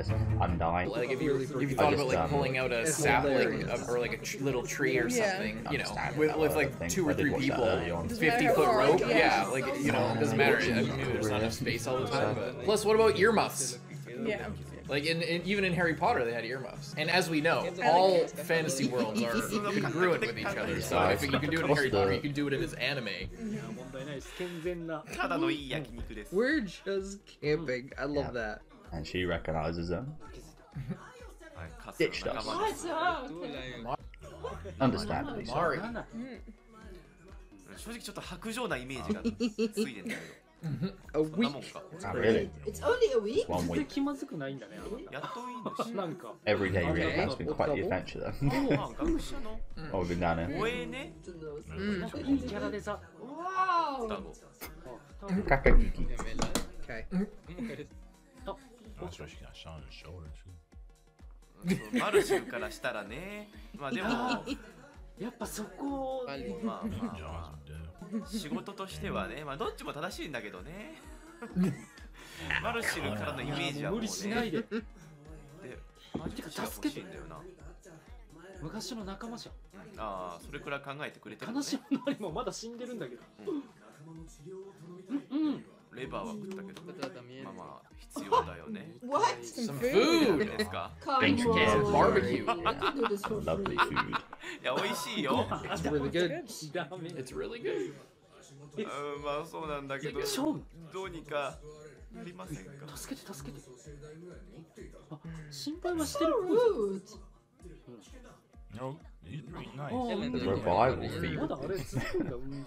this. I'm dying. Like if you, really if you thought just, about like um, pulling out a sapling um, or like a tr- little tree or yeah. something, you know, with, with like two or three people, fifty foot rope, yeah. yeah, like you know, it doesn't matter. I mean, there's not enough space all the time. But. Plus, what about earmuffs? Yeah. Like in, in, even in Harry Potter, they had earmuffs. And as we know, all fantasy worlds are congruent with each other. So if you can do it in Harry Potter, you can do it in this anime. Mm-hmm. We're just camping. I love that And she recognizes them. はいカスの Ditched 仲 us. 間です。 Understandably so. Mari. 7正直ちょっと白状なイメージがついてんだけ A ど。そんな week. もんか。 Oh, really? It's only a week? One 全然 week. 気まずくないんだねやっといいのし。なんか Every day really Okay. has been quite the adventure though. あ学者の oh, we've been down here. 萌えね To those. なんかいいキャラでさ Wow! 双子。 Kakakiki. Okay. That's why she マルシルからしたらね。まあでも、ま やっぱそこあまあま.あ、仕事としてはね、まあどっちも正しいんだけどね。マルシルからのイメージはもうね。無理しないでで、マジで欲しいんだよな。昔の仲間じゃんああ、それくらい考えてくれてるのね悲しみのありもまだ死んでるんだけどうんうんレバーは食ったけど、ま。What? Some food. Thanks. Ken. Barbecue. I can do this for Lovely food. いや、美味しいよ。It's really good. It's really good. うん、まあそうなんだけど、どうにかなりませんか助けて助けてあ心配はしてる. No, he's pretty nice. revival ま fever.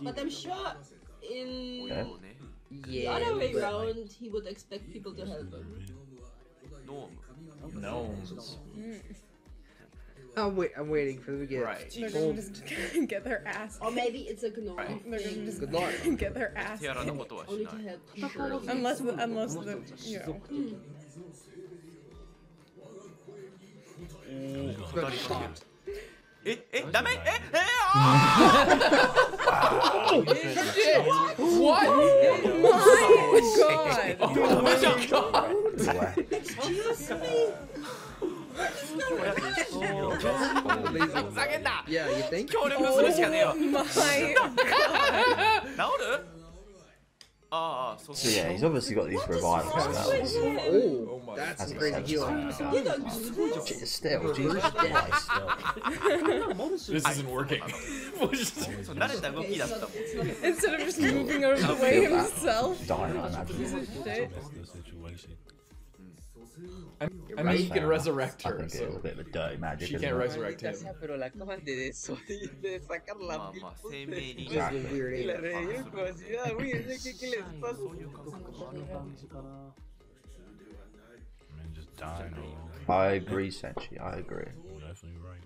But ィ I'm sure in そうね。the Yeah. other way around, he would expect people to help him. ノーム。 Gnomes. I'm wait. I'm waiting for them to get. Right. They're gonna just get their ass. Or maybe it's a gnome They're gonna thing. just Good luck. get their ass. 手荒なことはし Only な to い。 help. Unless the, unless the you know. 二人かけるえ、え、ダメえ、え、あ What? God. Excuse me. ふざけんな Yeah, you think? 協力するしかねえよ My 治るああ、そう So yeah, he's obviously got these revival spells. Oh, my that's As some it crazy says. healing. You don't do this. J- Still, Jesus Christ. マルシュ This isn't working. そう慣れた動きだったもん instead of just moving out of the way himself. Dying, I imagine. Piece of shit. I mean, you he can resurrect her. So. A bit of a dirty magic. She can't resurrect him. I just dying. I agree, Senshi. I agree. Definitely right.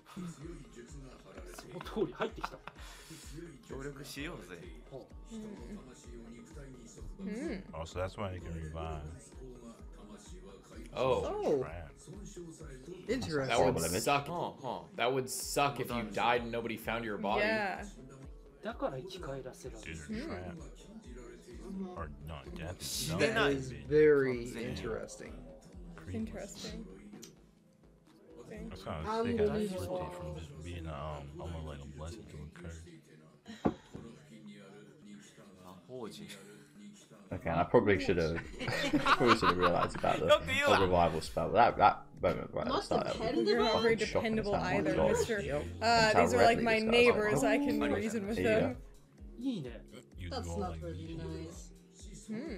Oh, so that's why he can revive. Oh. oh. Interesting. That would suck. Huh, huh. That would suck if you died and nobody found your body. Yeah. Mm. Or not death. No. That is very Damn. interesting. Interesting. That's kind of sick. I flipped it from just being um, almost like a blessing to a curse. Okay, and I probably should have probably should have realised about the whole revival spell. That that moment right at the start. Not very dependable oh either, Mister. Uh, these are like my neighbors. I, like, oh, I can oh, reason with yeah. them. Yeah. That's not really nice. Hmm.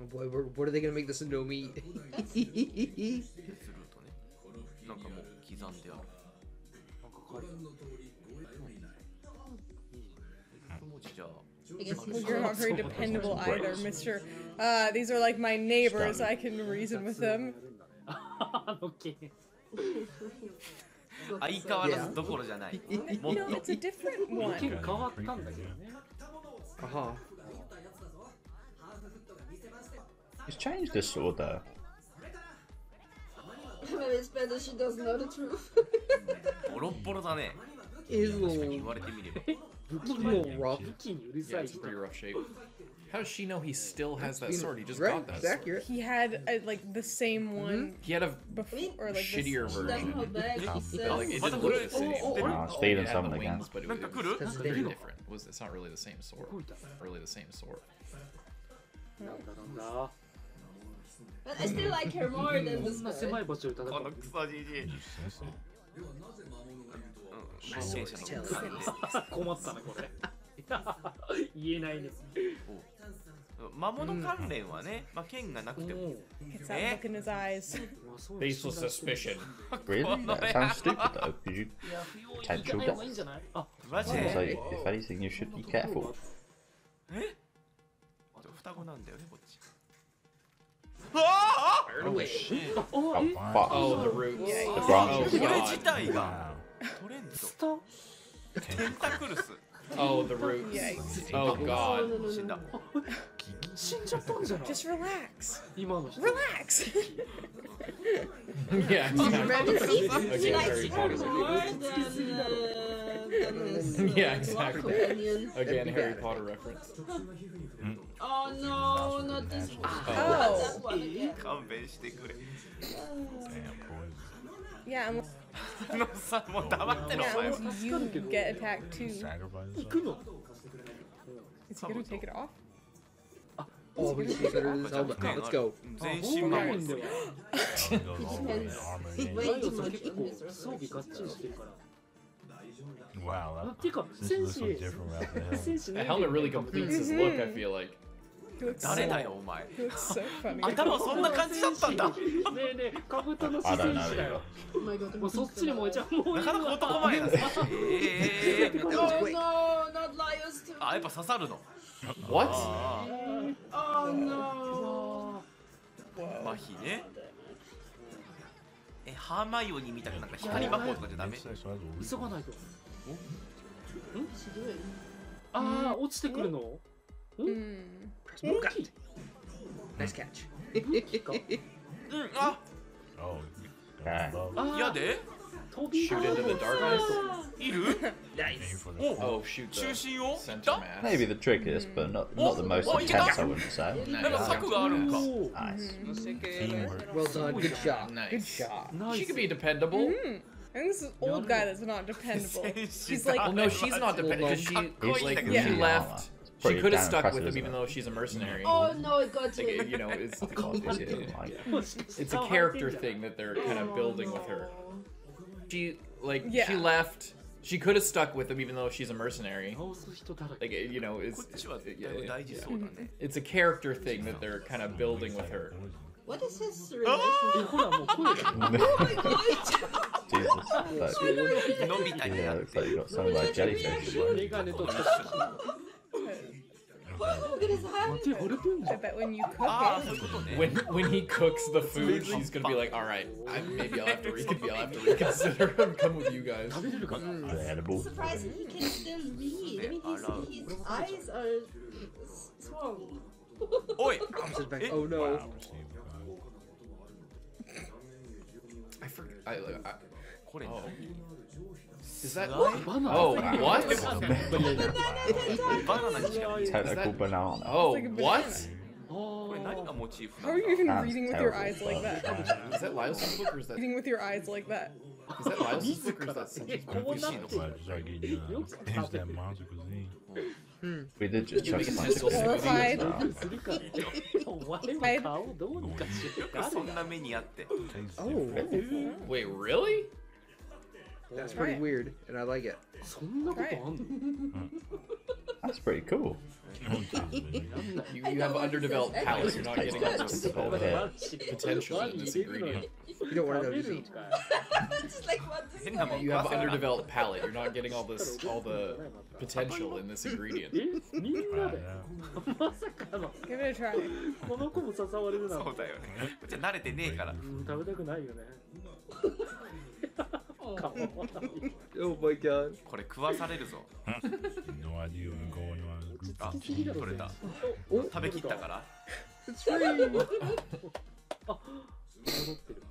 Oh boy, what are they gonna make this into me? ゃあ I guess Well, he's you're not very dependable either, Mister. Uh, these are like my neighbors. I can reason with them. あの件相変わらずどころじゃないもっ No, と it's a different 件 one. 変わったんだけどね Uh huh. He's changed his sword though. Maybe it's better she doesn't know the truth. ボロッボロだね Is a 確かに little, 言われてみれば Look rough. Yeah, it's pretty rough shape. How does she know he still has that sword? He just right, got that. It's accurate. He had a, like the same one. He had a before, or, like, shittier version. oh, the same. But it was very different. It was, it's not really the same sword. Really the same sword. No. But I still like her more than this one. 要はなぜ魔物がいるとは、うん、出演者の困ったねこれ言えないね魔物関連はね、まあ、剣がなくても。It's that look in his eyes. Baseless suspicion. Really? That sounds stupid though. Did you potential death? マジで It's like, if anything, you should be careful. え双子なんだよね、こっ ちあ Oh, shit. Oh, fine. fuck. Oh, the roots. The Oh, あ branches. これ God. 自体が Wow. トレンスドタテンタクルス Oh, the roots. Yikes. Oh, No, no, God. no, no, 死んだ no. 死んじゃったんじゃない Just relax. 今の人 Relax. yeah, exactly. See? She Again, likes Harry her Potter's more than, uh, Mm-hmm. yeah, exactly. Again, Harry Potter reference. oh no, mm-hmm. not this oh, one. Oh, oh. That one yeah, I'm. no, Samo, damate no, You get attacked too. Is he gonna take it off? Oh, we better than let's go. Oh, Wow. ていうか this 戦 looks 士 so different without the 戦 helmet. really completes his look, I feel like. 誰 so, だよお前.頭そんな感じだったんだねえねえカブトの戦士だ.よ Oh my god. もうそっちにもうじゃあもう Oh. あやっぱ刺さるの What? あ Oh no. あ麻痺ねえハーマイオニーみたいななんか光魔法とかじゃダメ急がないとWhat's she doing? ああ落ちてくるの Mm. Press more cut. Nice catch. うんあ we- Oh, Okay. love. あ嫌で飛び Shoot into the darkness. いる Aim for the Oh. Oh, shoot 中 the 心を center だ mass. Maybe the trickiest, but not not the most Oh, you got intense. I wouldn't say. やっぱ策があるんか Nice. teamwork. Well done. Good shot. Nice. Good shot. ナイ She ス could be dependable. I think this is old no, guy that's not dependable. He's like, well, no, she's not dependable because she, like, yeah. she left. She could have stuck with him, even though she's a mercenary. Oh no, it got to like, You know, it's oh, it's a character thing that they're kind of oh, building with her. She like yeah. she left. She could have stuck with him, even though she's a mercenary. Like you know, it's it's a character thing that they're kind of building with her. What is his え relationship? ほらもう声が Jesus. Like, のみたいな yeah, や looks つ like you got something like jellyfish. メガネと Look at his hand. 手腫れてんじゃ I ん bet when you ああ cook そういうことね When when he cooks the food, she's gonna be like, "All right, I, maybe I'll have to re- maybe I'll have to reconsider and come with you guys." 食べれるかな Edible. Surprised he can still read. I mean, he's, his eyes are swollen. おい Opposite back. Eh? Oh no. I forgot. I, I, oh. Is that what? Oh, what? Is that, banana. Oh, what? How are you even That's reading with your eyes like that? is that Lyle's book or is that? Reading with your eyes like that. Is that Lyle's book or is that? え Sanji's こ book? うなって But just like getting uh, into that monster cuisine. We did just chuck a Make bunch it of horrified. things するからお前の顔どうにかしよくそんな目にあって Tastes Oh, different. Wait, really? that's pretty Right. weird, and I like it. そんなことあんの That's pretty cool. It tastes good. You, you have underdeveloped palate. You're not getting all Tastes this like all a the bit. potential in this ingredient. You don't want to know 食 Just like what this You have せるな underdeveloped palate. You're not getting all this all the potential in this ingredient. Give it a try. この子も刺われるなんてそうだよねこっちは慣れてねえからうん食べたくないよね Oh my god. これ食わされるぞ No idea what's going on. in this group. あ取れたお食べきったから.あ戻ってる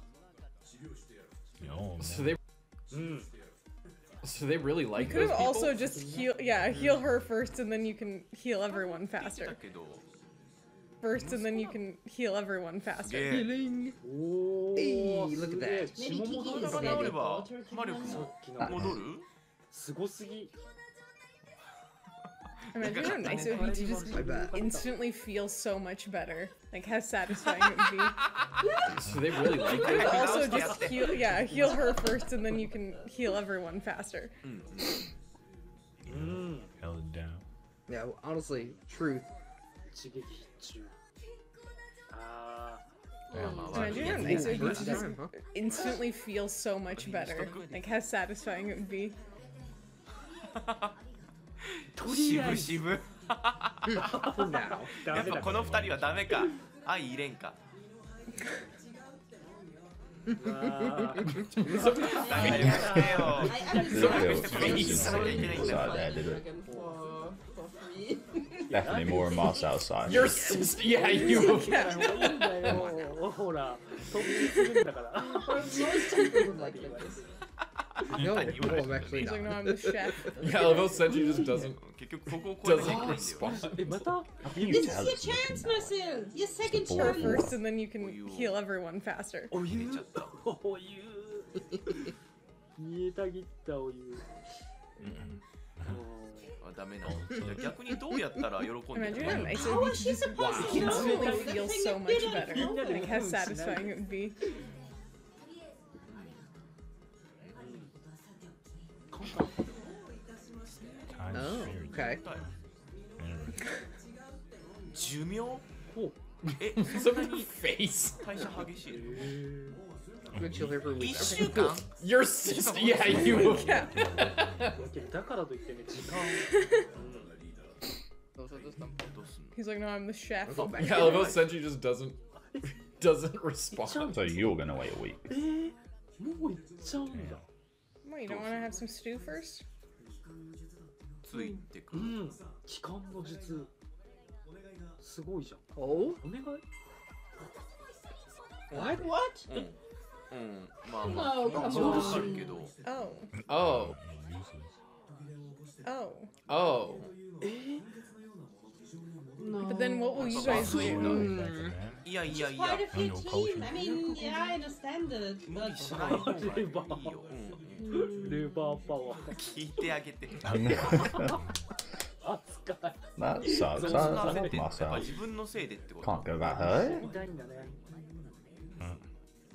Yo, So man. they うん so they really like Could those have people. also just heal. Yeah, heal her first, and then you can heal everyone 言って faster. たけど first and then you can heal everyone す faster. げえ Healing. お Hey, ー look at すげえ that. 血もも Maybe 肌 Kiki が is 治 ready. れば water マリオ can さ help. っきの戻るすごすぎ Imagine how nice it would be to just instantly feel so much better. Like how satisfying it would be. So they really like it. Also, just heal, yeah, heal her first, and then you can heal everyone faster. Mm. Held down. Yeah, well, honestly, truth. Uh, Damn, Imagine how nice it would be to just instantly feel so much better. Like how satisfying it would be. とりあえず渋々やっぱこの2人はダメか相入れんかうわダメだよ嘘 Definitely more moss outside. Your sister, yeah, you. ほら、飛びするんだから。No, no, I'm actually He's like, no, not. I'm the chef. Yeah, Level Sentry just doesn't 結局ここを超えなきゃいけ doesn't ないんだよ respond. えまた How can you This is tell your it's looking chance, that way? Marcel. Your second It's a Her board. chance. first and then you can heal everyone faster. お湯入れちゃったお湯煮えたぎったお湯あダメなのじゃあ逆にどうやったら喜んで Imagine る how の nice it How would be is to she just supposed to know? instantly feel so much You're better. not Like how satisfying it would be. Time Oh, spirit. okay. 寿命ほうえ Look at her face. 代謝激しい I'm gonna chill here for a 1 week. 週間 Your sister, yeah, you. Yeah. だからといってね時間 どうすんの He's like, no, I'm the chef. I'll go back. Yeah, Level Sentry just doesn't doesn't respond. So you're gonna wait a week. えー、もう行っちゃうんだ What, you don't want to have some stew first? ついてくるうん期間の術すごいじゃん Oh? お願い What? What? うんうんまあまあ No, 気持 come ちはわ on. かるけど Oh. Oh, Useless. Oh. oh. No. But then what will you guys do? Back to that. いやいやい Part や of your No team. culture. I mean, yeah, I understand it, 無 but レバーパワー聞いてあげて扱い焦っ love てんのやっぱ myself. 自分のせいでってこと Can't go back home. 痛いんだね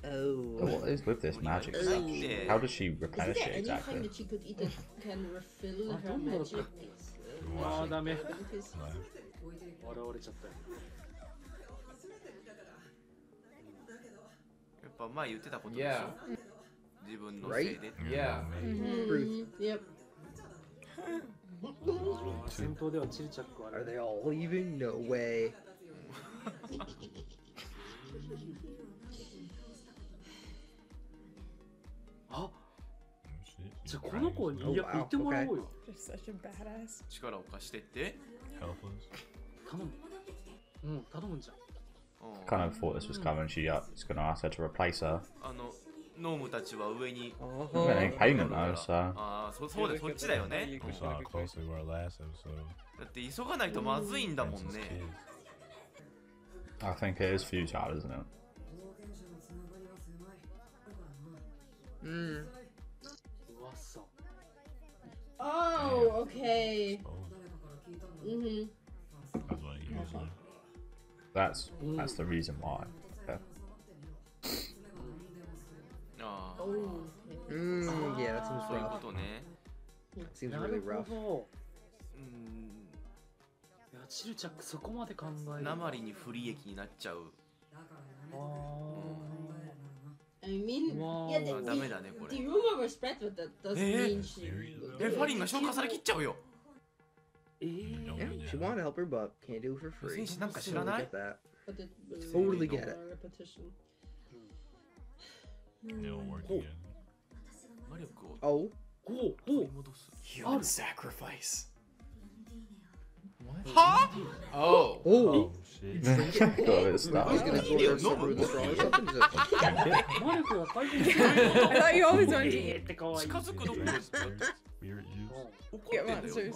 Oh. What is with this magic stuff? How does she is replenish it exactly? that she could eat that can refill I her don't know. magic? ああダメ abilities? 笑われちゃったよやっぱ前言ってたことでしょ Yeah. 自分のせいでって Yeah. Mm, yep. 戦闘ではチルチャックはあ Are れ they all leaving? No way. あ Shit. じゃあこの子に Oh, いや wow. 言ってもらおうよ Just such a badass. 力を貸してって、 Helpless. 頼むうん頼むんじゃんうん Kind of thought this was coming. She uh, was gonna ask her to replace her. あの ノームたちは上に Uh Well, huh. ain't payment though, so ああそそうだそっちだよね.だって急がないとまずいんだもんね. I think it is futile, isn't it? Mm. 噂 Oh, okay. Oh, Mm-hmm. that's what he usually. That's that's the reason why. Oh. Mm, yeah, that seems そういうこ rough. とね Seems な really る rough. ほうんどいやチルチャックそこまで考える鉛に不利益になっちゃうあ I mean, Wow. yeah, the, ダメだねこれ the れ rumor was spread, but that doesn't Eh? mean she. えファリンが消化されきっちゃうよえー Yeah, she wanted to help her, but can't do it for free. 選手なんか知 Totally らない get that. But it was Totally get it. repetition. Oh, oh, work. Oh. Human sacrifice. What? Huh? Oh. Oh. oh shit. I thought you always wanted to eat the guy. Get monsters.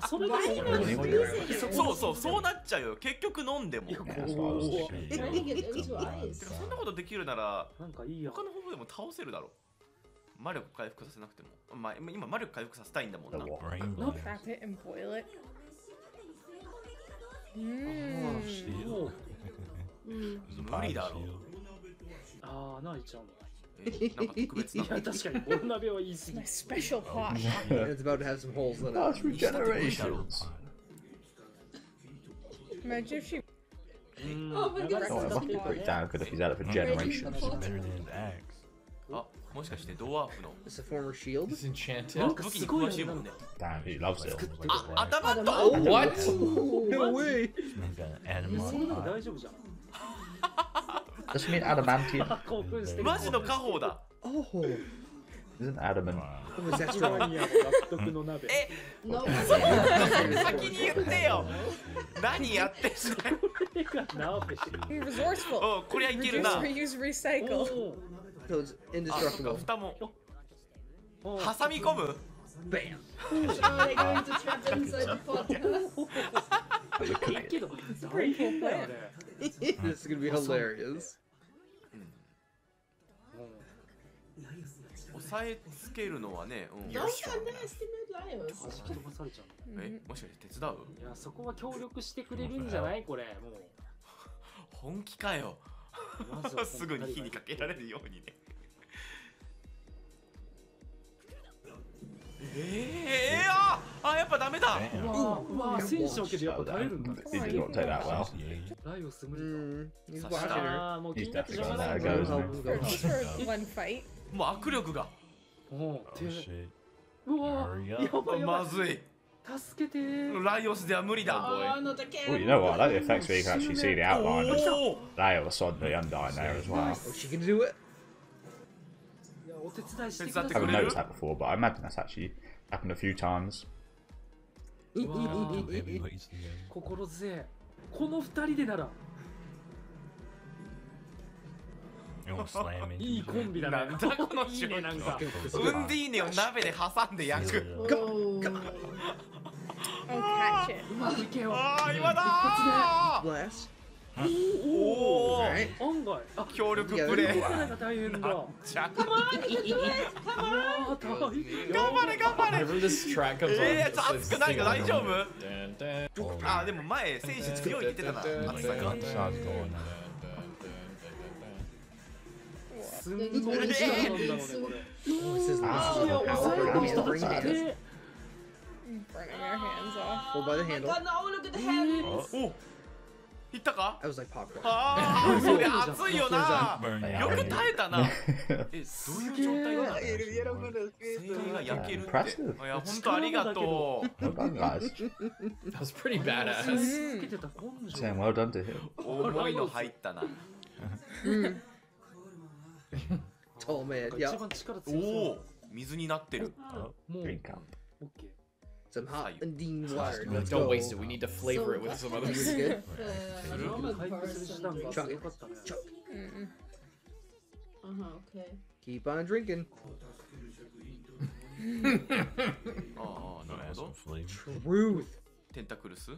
あそれでいいのそ,そうそうそうなっちゃうよ。結局飲んでも。そんなことできるならなんかいいや他の方法でも倒せるだろう魔力回復させなくても、まあ、今魔力回復させたいんだもんなああ泣いちゃう えなんか特別ないや、確かに、ボルナベは言い過ぎ My。special pot. And it's about to have some holes in Oh, it. it's regenerations. Imagine if she うん。 Oh my 長 God. さ Oh, it だ must け be は pretty ね damn good if he's had it for Ready? generations. It's better than his axe. あもしかしてドワーフの It's a former shield. It's enchanted. なんか武器にすごい詳しいもんね Damn, he loves it. Like あ black. 頭と What? No way. He's got an それでも animal. 大丈夫じゃん。 Das made adamantium. マジの家宝だ。Oh. Isn't adamant. 先に言ってよ。何やってんすか。Resourceful. お、これはいけるな。Reuse, recycle. So it's indestructible. 蓋も。挟み込む。Bam. Are they going to trap inside the podcast? Pretty cool plan. This is gonna be hilarious. 押さえつけるのはね、うん、飛ばされちゃう。えもしかして手伝う？いや、そこは協力してくれるんじゃない？これ。もう。本気かよすぐに火にかけられるようにねえー、ああやっぱダメだ.うわうわ戦士だけどやっぱ耐えるんだ。ライオス無理 Mm, だ。her. ああ、もう気になってしうな.もう握力がおう Oh 手 shit. うわや.ばいやばい。まずい助けてー。ライオスでは無理だ Oh, Well, you know what? I like the effects where you can actually see the outline of Laos on the undying there as well. Oh, she can do it. いやお手伝いしてくだ手伝ってさ I く haven't noticed that before, but I imagine that's actually happened a few times. 心強え。この二人でなら いいコ.ンビだね。なんだこのいいねなんか。ウンディーネを鍋で挟んで焼く Yeah. Oh. Oh, catch it. うまくいけよ。ああ今だ.ーおお Alright. 案外。あ、協力プレイ動かないが大変。頑張れ頑張れえー、熱くないか大丈夫？あーでも前選手強いって言ってたな熱さがすんごい力なんだろうね、これ。Oh, Ah, Okay. comes to bring hands. 手 Burning our hands off. Hold by the Oh handle. god, no, look at the hands. おいったか That was like popcorn. ああそれ熱いよなよく耐えたなえどういう状態なの精霊が焼けるって.いや本当ありがと Well done, guys. That was pretty 続 badass. けてた根性 Saying well done to him. う重いの入ったなTall man. 一 Yeah. 番力お強そうお水になってるもう Drink up. オッケー Some hot Undine water. Let's Don't go. waste it. We need to flavor it with some other This is food. good. Uh, normal 回復する手段 person. がすごかったね Chuck. Mm. Uh-huh, okay. Keep on drinking. ああなる Add ほ some ど flavor. Truth. テンタクルス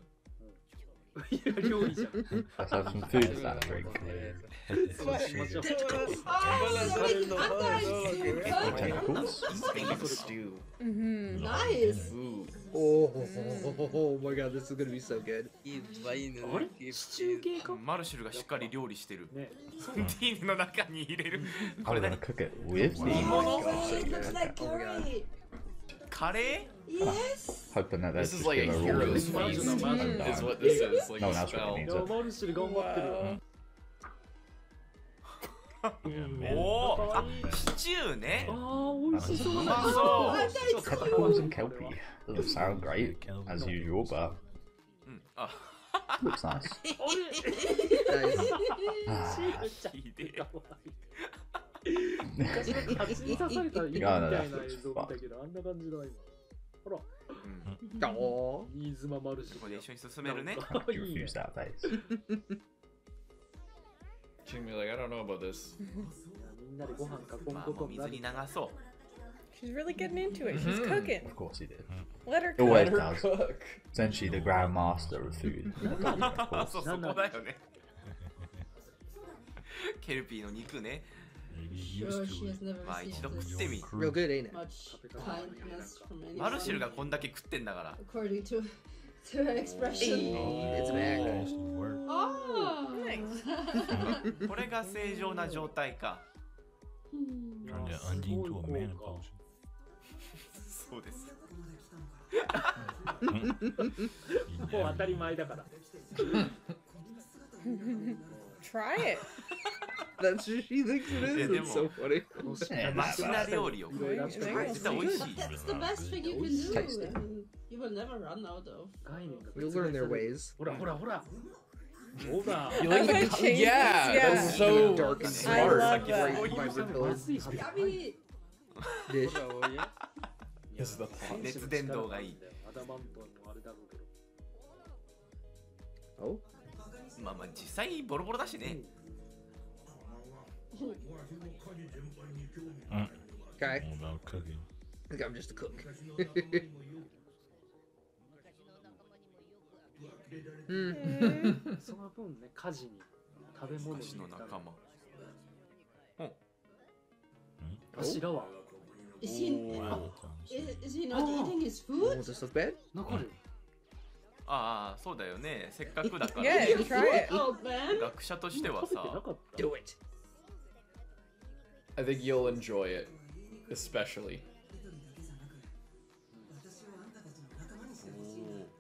マルシルがしっかり料理してる。ティーンの中に入れる。あれ、何かけ上 curry. カレ Yes. Hoping that This that's is just like give a a hero's raw feast. Mm. Is what this is. Like No a one else spell. really い needs や it. マルシル頑張ってる Wow. ーおおあシチューねあー美味しそううだまそ Tentacles and kelpie. Doesn't sound great as usual, but う、うん、あ Looks nice. あ 昔の蜂に刺された犬みたいな映像見たけど、あんな感じだ、今。ほら、うんお新妻マルシここで一緒に進めるねいいね refuse that face. She's gonna be like, I don't know about this. いやみんなでご飯囲むまあこと水に。流そう She's really getting into it. She's cooking. Of course he did. Let her cook. Let her does. cook. Essentially the grandmaster of food. そうそこだよねケルピーの肉ねまあ一度食ってみ。マルシルがこんだけ食ってんだから。これが正常な状態か。そうです。That's what she thinks it is. It's so funny. マシな料理をいろいろあっていろいろ実は美味しい That's the best thing you can do. You will never run out of. You'll learn their ways. ほらほらほら。ほら。You like the Okay, co- change yeah, yeah. that's so Dark and I smart. love that. Right, my ま village ずいはず Gabby, dish. This is the plot. 熱伝導がいい。Oh, まあまあ実際ボロボロだしね okay. All about cooking. I think I'm just a cook. hmm. その分ね、家事に食べ物に私の仲間柱は is he is, is he not eating his Oh, food? does this bad? 残る。ああそうだよねせっかくだから Yeah, try it. Oh man. 学者としてはさかった。Do it. I think you'll enjoy it, especially.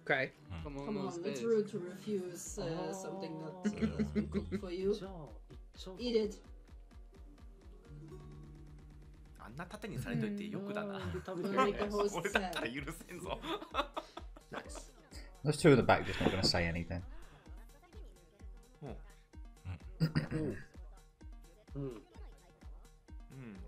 Okay. Come on, it's rude to refuse uh, something that uh, has been cooked for you. じゃあ、一応 Eat it. あんな盾にされといてよくだな食べて Make the host 俺だったら sad. 許せんぞ Nice. Those two in the back just not going to say anything. うん。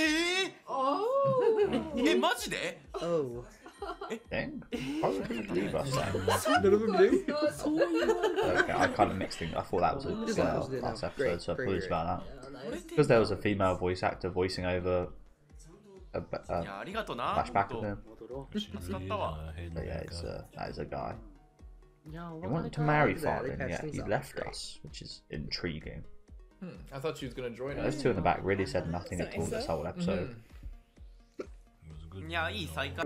えマジで Oh. Dang. I was going to leave us then. None of them do. Okay, I kind of mixed things. I thought that was a Just girl lost it, last no. episode, Great, so great, apologies great. about that. Yeah, nice. Because there was a female voice actor voicing over a, a,い a やありがとな flashback ほ of ん him. 戻ろ She really is, uh, heading But yeah, back it's up. uh, that is a guy. う。いや、 He お別れ wanted to か marry Look at that, they Farley, patched yet things he up. left Great. us, which is intriguing. Hmm, I thought she was gonna join Yeah, us. those two in the back really said nothing That's at all nice, this though. whole episode. Mhm. It was a good いや run, いい though. 再会